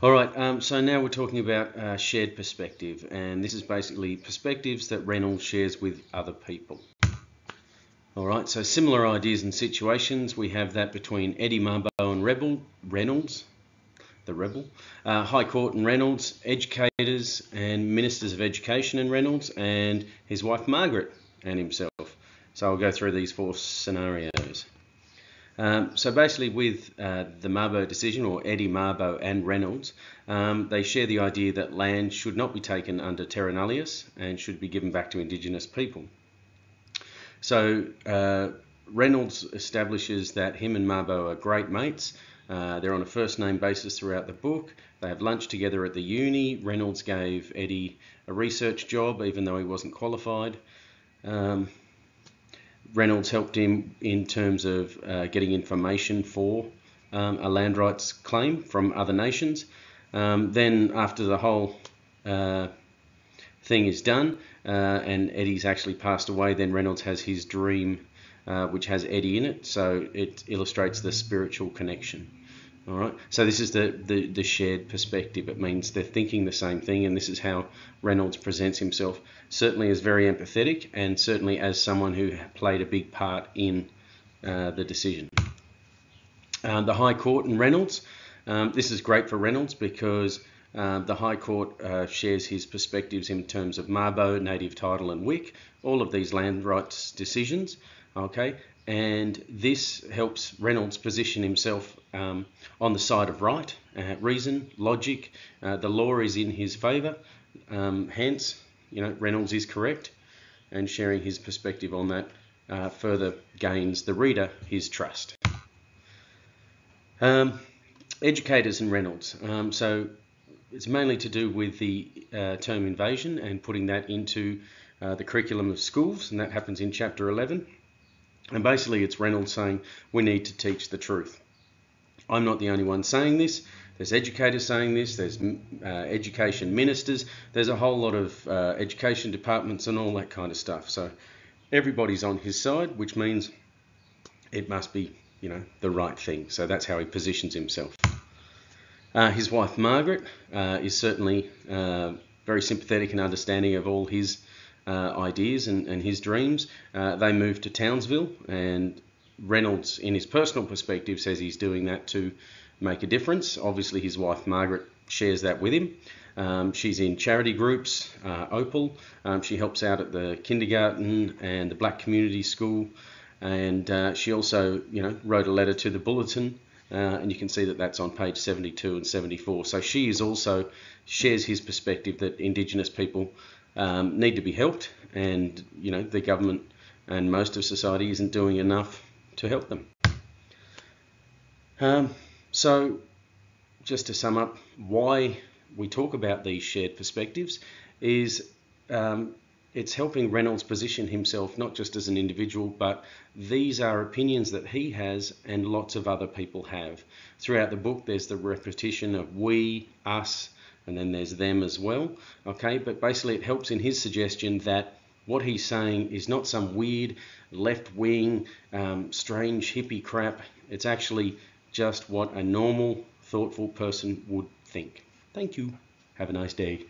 All right, um, so now we're talking about uh, shared perspective, and this is basically perspectives that Reynolds shares with other people. All right, so similar ideas and situations. We have that between Eddie Mabo and Rebel, Reynolds, the rebel, uh, High Court and Reynolds, educators and ministers of education and Reynolds, and his wife Margaret and himself. So I'll go through these four scenarios. Um, so basically, with uh, the Mabo decision, or Eddie Mabo and Reynolds, um, they share the idea that land should not be taken under terra nullius and should be given back to Indigenous people. So uh, Reynolds establishes that him and Mabo are great mates uh, they're on a first name basis throughout the book. They have lunch together at the uni. Reynolds gave Eddie a research job, even though he wasn't qualified. Um, Reynolds helped him in terms of uh, getting information for um, a land rights claim from other nations. Um, then, after the whole uh, thing is done uh, and Eddie's actually passed away, then Reynolds has his dream, uh, which has Eddie in it. So it illustrates the spiritual connection. All right. So this is the, the, the shared perspective. It means they're thinking the same thing, and this is how Reynolds presents himself. Certainly as very empathetic, and certainly as someone who played a big part in uh, the decision. Um, the High Court and Reynolds. Um, this is great for Reynolds because uh, the High Court uh, shares his perspectives in terms of Mabo, native title, and Wik, all of these land rights decisions. Okay, and this helps Reynolds position himself um, on the side of right, uh, reason, logic. Uh, the law is in his favour, um, hence, you know, Reynolds is correct, and sharing his perspective on that uh, further gains the reader his trust. Um, educators and Reynolds. Um, so it's mainly to do with the uh, term invasion and putting that into uh, the curriculum of schools, and that happens in chapter 11. And basically, it's Reynolds saying we need to teach the truth. I'm not the only one saying this. There's educators saying this. There's uh, education ministers. There's a whole lot of uh, education departments and all that kind of stuff. So everybody's on his side, which means it must be, you know, the right thing. So that's how he positions himself. Uh, his wife Margaret uh, is certainly uh, very sympathetic and understanding of all his ideas and, and his dreams. Uh, they moved to Townsville, and Reynolds, in his personal perspective, says he's doing that to make a difference. Obviously, his wife Margaret shares that with him. Um, she's in charity groups, uh, Opal. Um, she helps out at the kindergarten and the Black Community School, and uh, she also, you know, wrote a letter to the Bulletin. Uh, and you can see that that's on page 72 and 74. So she is also shares his perspective that Indigenous people um, need to be helped, and you know the government and most of society isn't doing enough to help them. Um, so, just to sum up, why we talk about these shared perspectives is um, it's helping Reynolds position himself not just as an individual, but these are opinions that he has and lots of other people have. Throughout the book, there's the repetition of we, us, and then there's them as well. Okay, but basically it helps in his suggestion that what he's saying is not some weird left wing, um, strange hippie crap. It's actually just what a normal, thoughtful person would think. Thank you. Have a nice day.